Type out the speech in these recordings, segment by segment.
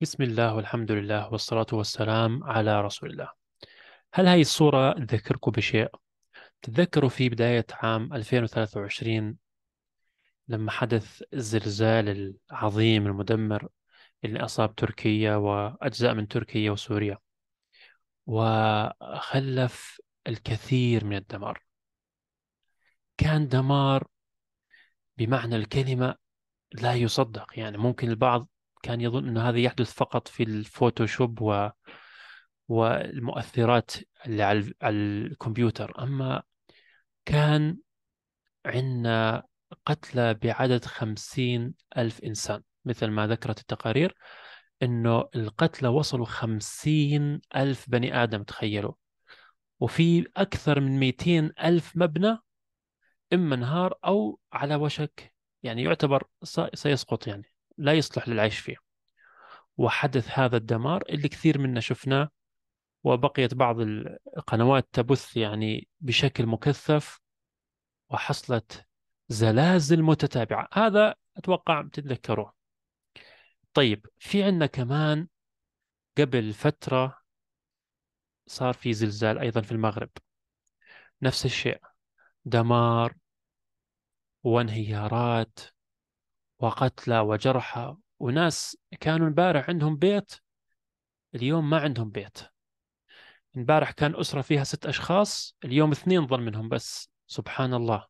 بسم الله والحمد لله والصلاة والسلام على رسول الله هل هاي الصورة تذكركم بشيء؟ تتذكروا في بداية عام 2023 لما حدث الزلزال العظيم المدمر اللي أصاب تركيا وأجزاء من تركيا وسوريا وخلف الكثير من الدمار كان دمار بمعنى الكلمة لا يصدق يعني ممكن البعض كان يظن أن هذا يحدث فقط في الفوتوشوب و والمؤثرات اللي على الكمبيوتر. أما كان عندنا قتلى بعدد خمسين ألف إنسان مثل ما ذكرت التقارير أنه القتلى وصلوا خمسين ألف بني آدم تخيلوا. وفي أكثر من مئتين ألف مبنى إما انهار أو على وشك. يعني يعتبر سيسقط يعني. لا يصلح للعيش فيه. وحدث هذا الدمار اللي كثير منا شفناه وبقيت بعض القنوات تبث يعني بشكل مكثف وحصلت زلازل متتابعة. هذا أتوقع تتذكروه. طيب في عندنا كمان قبل فترة صار في زلزال أيضا في المغرب. نفس الشيء. دمار وانهيارات وقتلى وجرحى. وناس كانوا امبارح عندهم بيت اليوم ما عندهم بيت. امبارح كان أسرة فيها ست أشخاص اليوم اثنين ظل منهم بس. سبحان الله.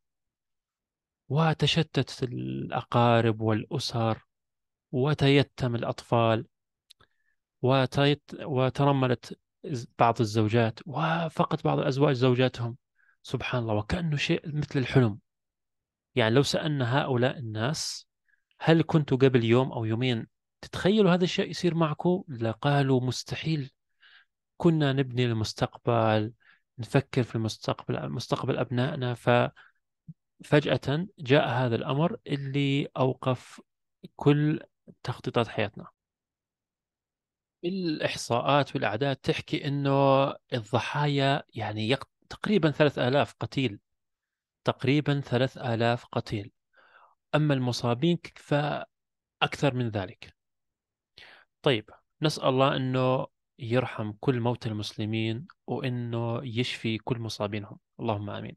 وتشتت الأقارب والأسر وتيتم الأطفال وتيت وترملت بعض الزوجات وفقد بعض الأزواج زوجاتهم. سبحان الله. وكأنه شيء مثل الحلم. يعني لو سألنا هؤلاء الناس هل كنتوا قبل يوم أو يومين تتخيلوا هذا الشيء يصير معكم؟ لقالوا مستحيل. كنا نبني المستقبل نفكر في المستقبل مستقبل أبنائنا. ففجأة جاء هذا الأمر اللي أوقف كل تخطيطات حياتنا. الإحصاءات والأعداد تحكي أنه الضحايا يعني. تقريبا ثلاث آلاف قتيل. تقريبا ثلاث آلاف قتيل. أما المصابين فأكثر من ذلك. طيب نسأل الله أنه يرحم كل موتى المسلمين وأنه يشفي كل مصابينهم. اللهم آمين.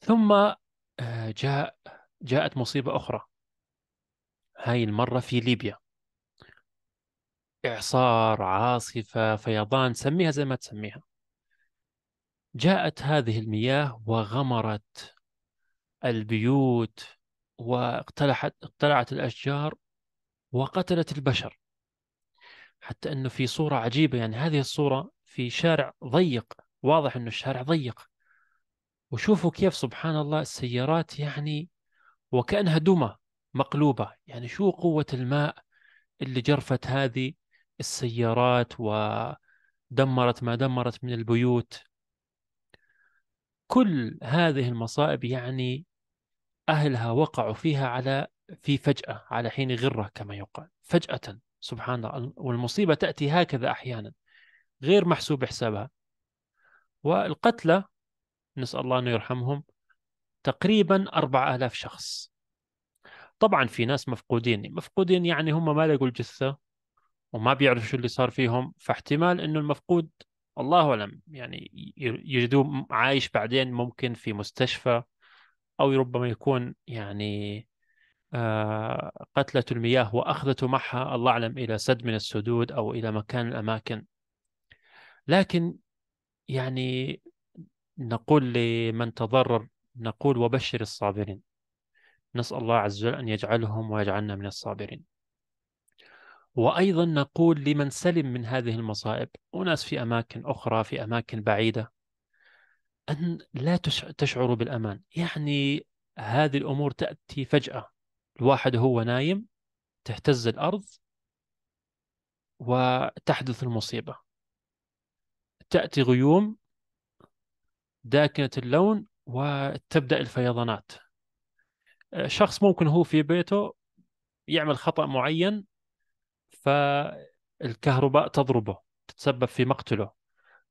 ثم آه، جاء جاءت مصيبة أخرى. هاي المرة في ليبيا. إعصار عاصفة فيضان سميها زي ما تسميها. جاءت هذه المياه وغمرت البيوت واقتلعت اقتلعت الأشجار وقتلت البشر. حتى أنه في صورة عجيبة يعني هذه الصورة في شارع ضيق واضح أنه الشارع ضيق. وشوفوا كيف سبحان الله السيارات يعني وكأنها دمى مقلوبة. يعني شو قوة الماء اللي جرفت هذه السيارات ودمرت ما دمرت من البيوت؟ كل هذه المصائب يعني أهلها وقعوا فيها على في فجأة على حين غرة كما يقال. فجأة سبحان الله. والمصيبة تأتي هكذا أحيانا غير محسوب حسابها والقتلى نسأل الله أنه يرحمهم تقريبا أربع آلاف شخص. طبعا في ناس مفقودين. مفقودين يعني هم ما لقوا الجثة وما بيعرفوا شو اللي صار فيهم. فاحتمال أنه المفقود الله أعلم يعني يجدوه عايش بعدين ممكن في مستشفى. أو ربما يكون يعني آه، قتلة المياه وأخذته معها الله أعلم إلى سد من السدود أو إلى مكان الأماكن. لكن يعني نقول لمن تضرر نقول وبشر الصابرين. نسأل الله عز وجل أن يجعلهم ويجعلنا من الصابرين. وأيضا نقول لمن سلم من هذه المصائب. وناس في أماكن أخرى في أماكن بعيدة. أن لا تشعروا بالأمان. يعني هذه الأمور تأتي فجأة. الواحد هو نايم تهتز الأرض وتحدث المصيبة. تأتي غيوم داكنة اللون وتبدأ الفيضانات. شخص ممكن هو في بيته يعمل خطأ معين فالكهرباء تضربه تتسبب في مقتله.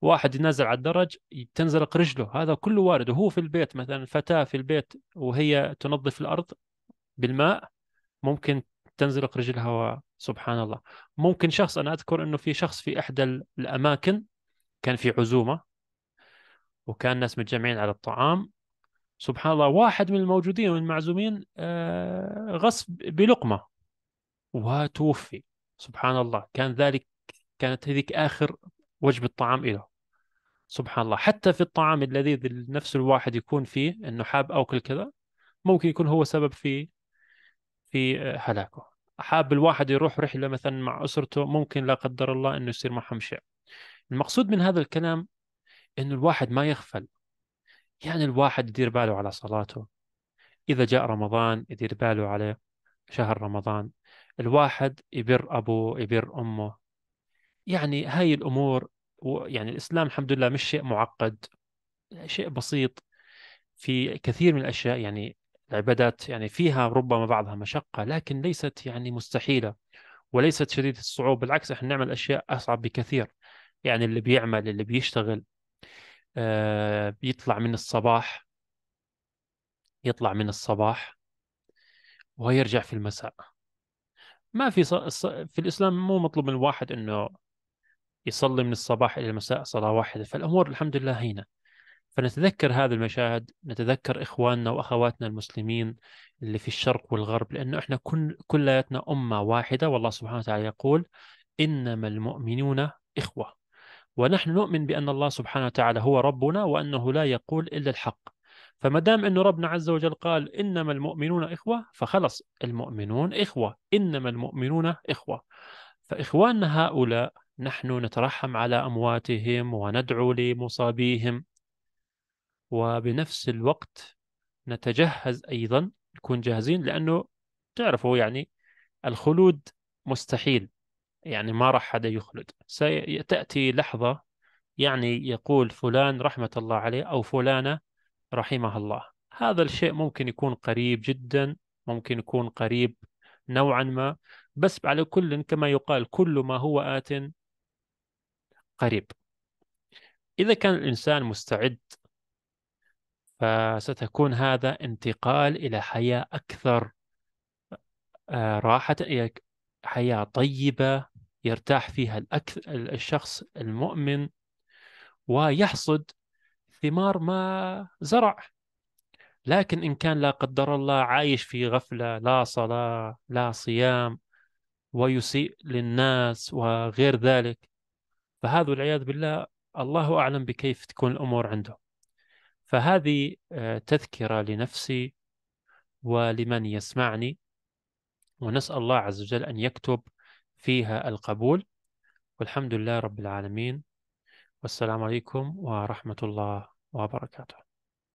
واحد ينزل على الدرج تنزلق رجله هذا كله وارد. وهو في البيت مثلا فتاة في البيت وهي تنظف الأرض بالماء ممكن تنزلق رجلها وسبحان الله. ممكن شخص أنا أذكر أنه في شخص في إحدى الأماكن كان في عزومة وكان الناس متجمعين على الطعام. سبحان الله واحد من الموجودين والمعزومين آه، غصب بلقمة وتوفي. سبحان الله كان ذلك كانت هذيك آخر وجبة طعام له سبحان الله. حتى في الطعام اللذيذ اللي نفس الواحد يكون فيه انه حاب اكل كذا ممكن يكون هو سبب في في هلاكه. حاب الواحد يروح رحلة مثلا مع أسرته ممكن لا قدر الله إنه يصير معهم شيء. المقصود من هذا الكلام إنه الواحد ما يغفل. يعني الواحد يدير باله على صلاته. إذا جاء رمضان يدير باله على شهر رمضان. الواحد يبر أبوه يبر أمه. يعني هاي الأمور يعني الإسلام الحمد لله مش شيء معقد شيء بسيط في كثير من الأشياء يعني العبادات يعني فيها ربما بعضها مشقة لكن ليست يعني مستحيلة وليست شديدة الصعوبة بالعكس إحنا نعمل أشياء أصعب بكثير يعني اللي بيعمل اللي بيشتغل آه بيطلع من الصباح يطلع من الصباح ويرجع في المساء. ما في ص... في الإسلام مو مطلوب من الواحد إنه يصلي من الصباح إلى المساء صلاة واحدة فالأمور الحمد لله هينة. فنتذكر هذه المشاهد نتذكر إخواننا وأخواتنا المسلمين اللي في الشرق والغرب لأنه إحنا كل كلياتنا أمة واحدة والله سبحانه وتعالى يقول إنما المؤمنون إخوة. ونحن نؤمن بأن الله سبحانه وتعالى هو ربنا وأنه لا يقول إلا الحق. فما دام أنه ربنا عز وجل قال إنما المؤمنون إخوة فخلص المؤمنون إخوة إنما المؤمنون إخوة. فإخواننا هؤلاء نحن نترحم على أمواتهم وندعو لمصابيهم. وبنفس الوقت نتجهز أيضا نكون جاهزين لأنه تعرفوا يعني الخلود مستحيل يعني ما راح حدا يخلد. ستأتي لحظة يعني يقول فلان رحمة الله عليه أو فلانة رحمها الله. هذا الشيء ممكن يكون قريب جدا ممكن يكون قريب نوعا ما بس على كل كما يقال كل ما هو آت قريب. إذا كان الإنسان مستعد فستكون هذا انتقال إلى حياة أكثر آه، راحة حياة طيبة يرتاح فيها الأكثر الشخص المؤمن ويحصد ثمار ما زرع. لكن إن كان لا قدر الله عايش في غفلة لا صلاة لا صيام ويسيء للناس وغير ذلك فهذا والعياذ بالله الله أعلم بكيف تكون الأمور عنده. فهذه آه، تذكرة لنفسي ولمن يسمعني ونسأل الله عز وجل أن يكتب فيها القبول. والحمد لله رب العالمين. والسلام عليكم ورحمة الله وبركاته.